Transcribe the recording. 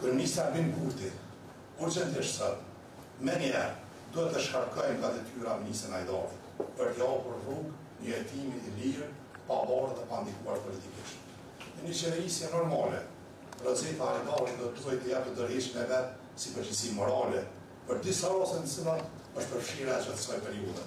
Kryeministri Albin Kurti urgjentisht sot, menjëherë, duhet të shkarkojë nga detyra ministren Hajdari, për t'i hapur rrugë një hetimi i lirë, të pavarur dhe të pandikuar politikisht. Në një qeverisje normale, Rozeta Hajdari do të duhej të japë dorëheqjen e vet si përgjegjësi morale, për disa raste në të cilat është përfshirë ajo gjatë kësaj periudhe.